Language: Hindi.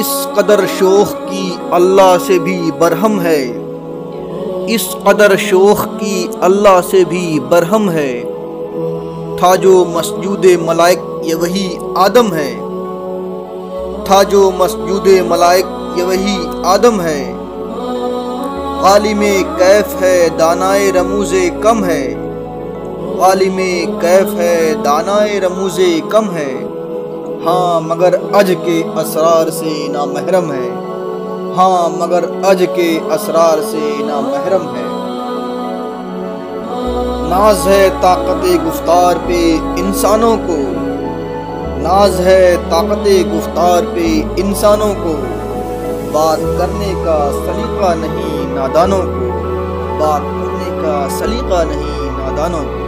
इस कदर शोख की अल्लाह से भी बरहम है। इस कदर शोख की अल्लाह से भी बरहम है। था जो मसजूद मलाइक, ये वही आदम है। था जो मसजूद मलाइक, ये वही आदम है। में कैफ है, दानाए रमूज़े कम है। में कैफ है, दानाए रमूज़े कम है। हाँ मगर अज के असरार से ना महरम है। हाँ मगर अज के असरार से ना महरम है। नाज है ताकत गुफ्तार पे इंसानों को। नाज है ताकत गुफ्तार पे इंसानों को। बात करने का सलीका नहीं नादानों को। बात करने का सलीका नहीं नादानों को।